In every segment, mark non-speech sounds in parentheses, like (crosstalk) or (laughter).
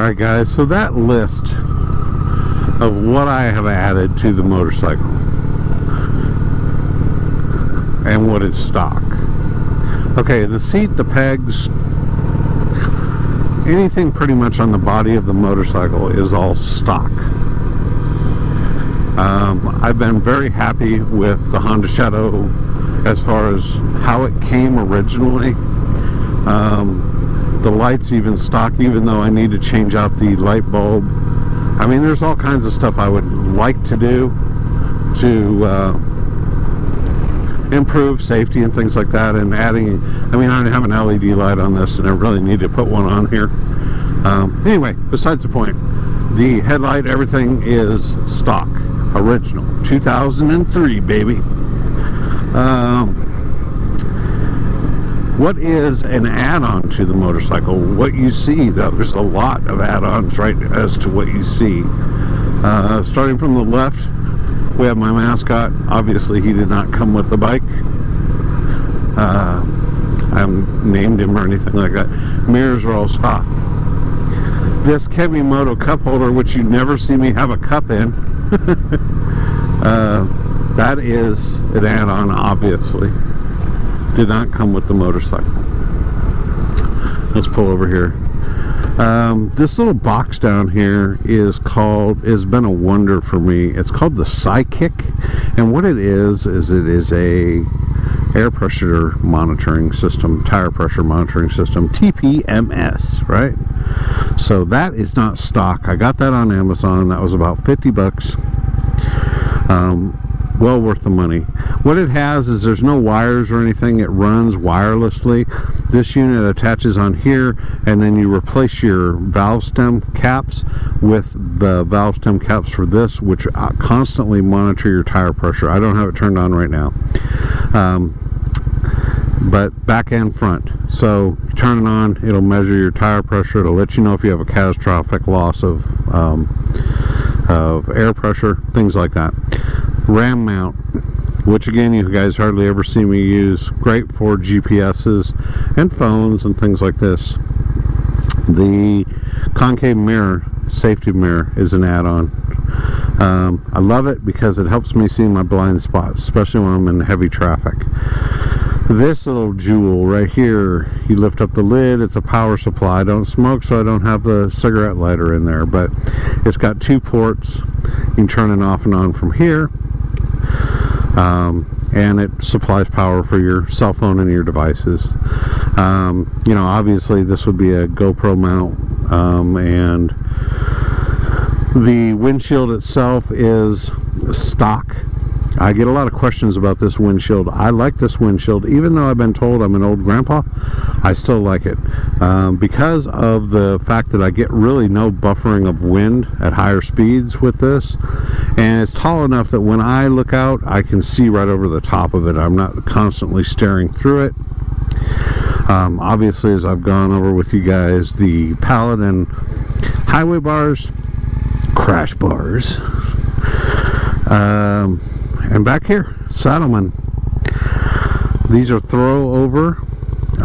Alright guys, so that list of what I have added to the motorcycle and what is stock. Okay, the seat, the pegs, anything pretty much on the body of the motorcycle is all stock. Um, I've been very happy with the Honda Shadow as far as how it came originally. Um, the lights even stock even though I need to change out the light bulb. I mean there's all kinds of stuff I would like to do to uh, improve safety and things like that and adding I mean I have an LED light on this and I really need to put one on here. Um, anyway besides the point the headlight everything is stock original 2003 baby. Um, what is an add-on to the motorcycle? What you see though? There's a lot of add-ons right as to what you see. Uh, starting from the left we have my mascot. Obviously he did not come with the bike. Uh, I haven't named him or anything like that. Mirrors are all stock. This Kemimoto cup holder which you never see me have a cup in (laughs) uh, that is an add-on obviously did not come with the motorcycle. Let's pull over here. Um, this little box down here is called has been a wonder for me. It's called the Psychic and what it is is it is a air pressure monitoring system tire pressure monitoring system TPMS right? So that is not stock. I got that on Amazon. That was about 50 bucks. Um, well worth the money. What it has is there's no wires or anything. It runs wirelessly. This unit attaches on here and then you replace your valve stem caps with the valve stem caps for this which uh, constantly monitor your tire pressure. I don't have it turned on right now. Um, but back and front. So turn it on, it'll measure your tire pressure. It'll let you know if you have a catastrophic loss of, um, of air pressure, things like that ram mount which again you guys hardly ever see me use great for GPS's and phones and things like this. The concave mirror safety mirror is an add-on. Um, I love it because it helps me see my blind spots especially when I'm in heavy traffic. This little jewel right here you lift up the lid it's a power supply. I don't smoke so I don't have the cigarette lighter in there but it's got two ports. You can turn it off and on from here um, and it supplies power for your cell phone and your devices. Um, you know, obviously this would be a GoPro mount um, and the windshield itself is stock I get a lot of questions about this windshield. I like this windshield, even though I've been told I'm an old grandpa, I still like it. Um, because of the fact that I get really no buffering of wind at higher speeds with this, and it's tall enough that when I look out, I can see right over the top of it. I'm not constantly staring through it. Um, obviously, as I've gone over with you guys, the Paladin highway bars, crash bars, um, and back here Saddlemen. These are throw over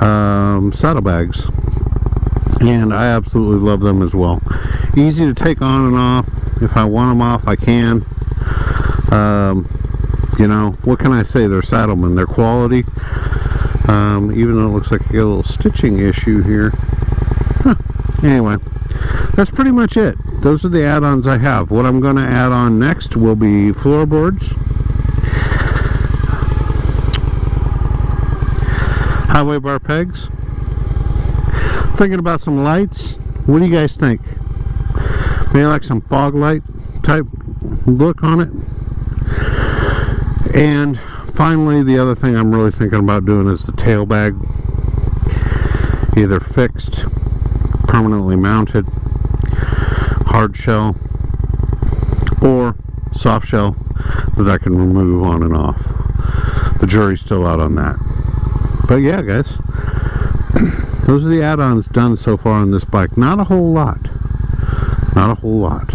um, saddlebags. And I absolutely love them as well. Easy to take on and off. If I want them off I can. Um, you know what can I say? They're Saddlemen. They're quality. Um, even though it looks like a little stitching issue here. Huh. anyway that's pretty much it. Those are the add-ons I have. What I'm going to add on next will be floorboards highway bar pegs. Thinking about some lights. What do you guys think? Maybe like some fog light type look on it. And finally, the other thing I'm really thinking about doing is the tail bag. Either fixed, permanently mounted, hard shell, or soft shell that I can remove on and off. The jury's still out on that but yeah guys. Those are the add-ons done so far on this bike. Not a whole lot. Not a whole lot